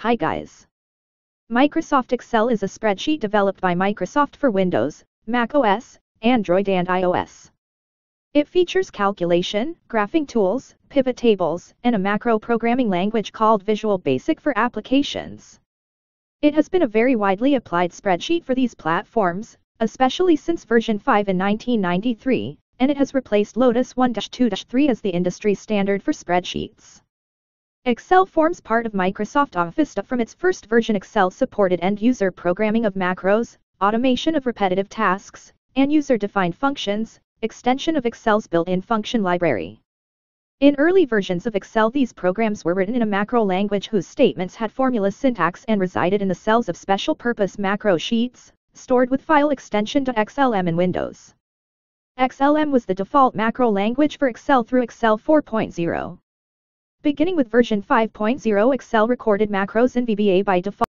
Hi guys. Microsoft Excel is a spreadsheet developed by Microsoft for Windows, Mac OS, Android and iOS. It features calculation, graphing tools, pivot tables, and a macro programming language called Visual Basic for applications. It has been a very widely applied spreadsheet for these platforms, especially since version 5 in 1993, and it has replaced Lotus 1-2-3 as the industry standard for spreadsheets. Excel forms part of Microsoft Office from its first version Excel supported end-user programming of macros, automation of repetitive tasks, and user-defined functions, extension of Excel's built-in function library. In early versions of Excel these programs were written in a macro language whose statements had formula syntax and resided in the cells of special-purpose macro sheets, stored with file extension .xlm in Windows. XLM was the default macro language for Excel through Excel 4.0. Beginning with version 5.0 Excel recorded macros in VBA by default.